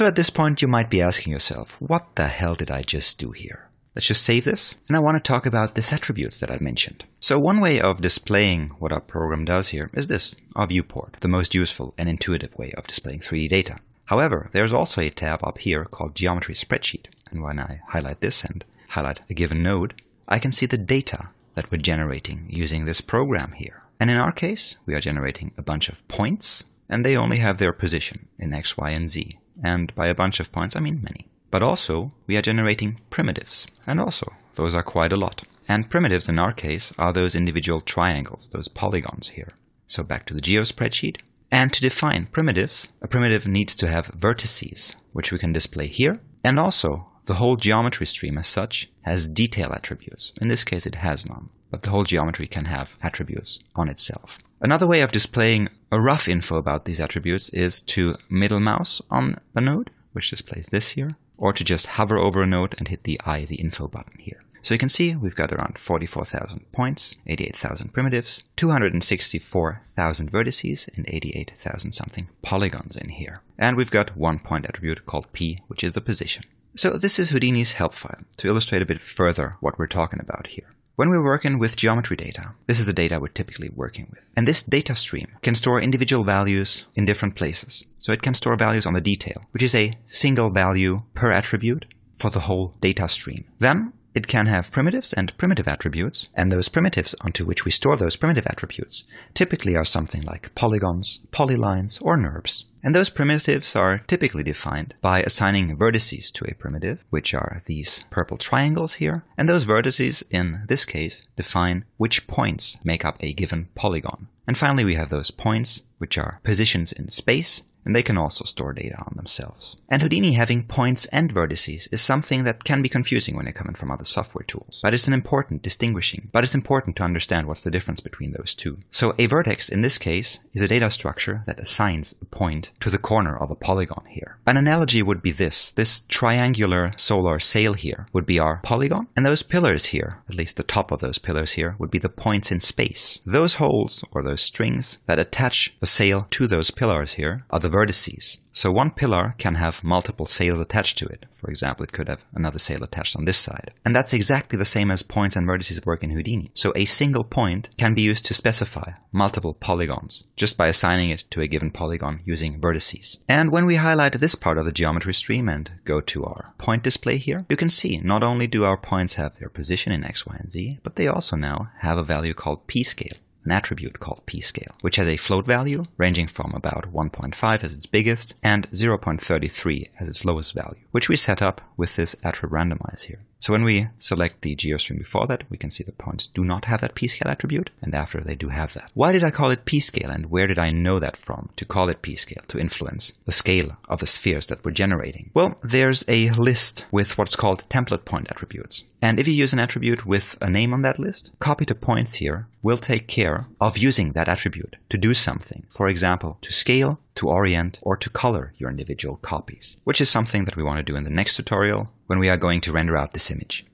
So at this point, you might be asking yourself, what the hell did I just do here? Let's just save this. And I want to talk about these attributes that I mentioned. So one way of displaying what our program does here is this, our viewport, the most useful and intuitive way of displaying 3D data. However, there's also a tab up here called Geometry Spreadsheet. And when I highlight this and highlight a given node, I can see the data that we're generating using this program here. And in our case, we are generating a bunch of points, and they only have their position in x, y, and z. And by a bunch of points, I mean many. But also, we are generating primitives. And also, those are quite a lot. And primitives in our case are those individual triangles, those polygons here. So back to the geo spreadsheet. And to define primitives, a primitive needs to have vertices, which we can display here. And also, the whole geometry stream as such has detail attributes. In this case, it has none, but the whole geometry can have attributes on itself. Another way of displaying a rough info about these attributes is to middle mouse on a node, which displays this here, or to just hover over a node and hit the I, the info button here. So you can see we've got around 44,000 points, 88,000 primitives, 264,000 vertices, and 88,000 something polygons in here. And we've got one point attribute called P, which is the position. So this is Houdini's help file to illustrate a bit further what we're talking about here. When we're working with geometry data, this is the data we're typically working with. And this data stream can store individual values in different places. So it can store values on the detail, which is a single value per attribute for the whole data stream. Then it can have primitives and primitive attributes, and those primitives onto which we store those primitive attributes typically are something like polygons, polylines, or NURBS. And those primitives are typically defined by assigning vertices to a primitive, which are these purple triangles here. And those vertices, in this case, define which points make up a given polygon. And finally, we have those points, which are positions in space, and they can also store data on themselves. And Houdini having points and vertices is something that can be confusing when you're coming from other software tools, but it's an important distinguishing, but it's important to understand what's the difference between those two. So a vertex in this case is a data structure that assigns a point to the corner of a polygon here. An analogy would be this. This triangular solar sail here would be our polygon, and those pillars here, at least the top of those pillars here, would be the points in space. Those holes, or those strings, that attach the sail to those pillars here are the vertices. So one pillar can have multiple sails attached to it. For example, it could have another sail attached on this side. And that's exactly the same as points and vertices work in Houdini. So a single point can be used to specify multiple polygons, just by assigning it to a given polygon using vertices. And when we highlight this part of the geometry stream and go to our point display here, you can see not only do our points have their position in x, y, and z, but they also now have a value called p-scale an attribute called p-scale, which has a float value ranging from about 1.5 as its biggest and 0.33 as its lowest value, which we set up with this attrib randomize here. So when we select the geostream before that, we can see the points do not have that p-scale attribute, and after they do have that. Why did I call it p-scale, and where did I know that from to call it p-scale, to influence the scale of the spheres that we're generating? Well, there's a list with what's called template point attributes. And if you use an attribute with a name on that list, copy to points here will take care of using that attribute to do something. For example, to scale, to orient, or to color your individual copies, which is something that we want to do in the next tutorial when we are going to render out this image.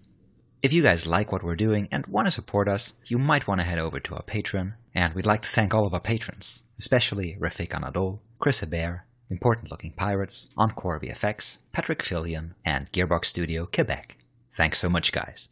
If you guys like what we're doing and want to support us, you might want to head over to our Patreon, and we'd like to thank all of our patrons, especially Refik Anadol, Chris Hebert, Important Looking Pirates, Encore VFX, Patrick Fillion, and Gearbox Studio Quebec. Thanks so much, guys.